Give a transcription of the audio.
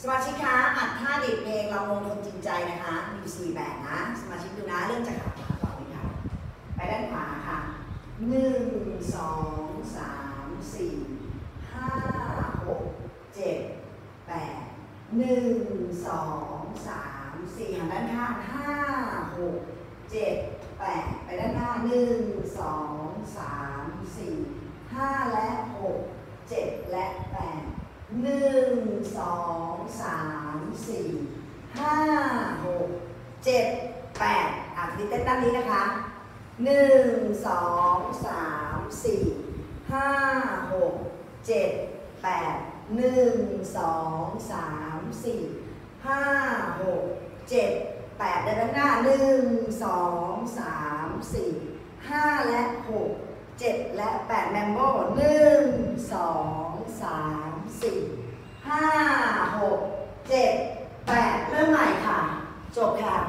สมาชิกคะอัดท่าดิบเพลงเราวงคนจริงใจนะคะมีสี่แบบนะ สมาชิกดูนะเริ่มจากขาขวาก่อนเลยค่ะไปด้านขวาค่ะหนึ่งสองสามสี่ห้าหกเจ็ดแปดหนึ่งสองสามสี่หันด้านข้างห้าหกเจ็ดแปดไปด้านหน้าหนึ่งสองสามสี่ห้าและหกเจ็ดและแปดหนึ่งสอง สี่ห้าหกเจ็ดแปดอะทีนี้เต้นด้านนี้นะคะหนึ่งสองสามสี่ห้าหกเจ็ดแปดหนึ่งสองสามสี่ห้าหกเจ็ดแปดเดินด้านหน้าหนึ่งสองสามสี่ห้าและหกเจ็ดและแปดแมมโบหนึ่งสองสามสี่ห้าหกเจ็ดแปดเริ่มใหม่ค่ะ จบค่ะ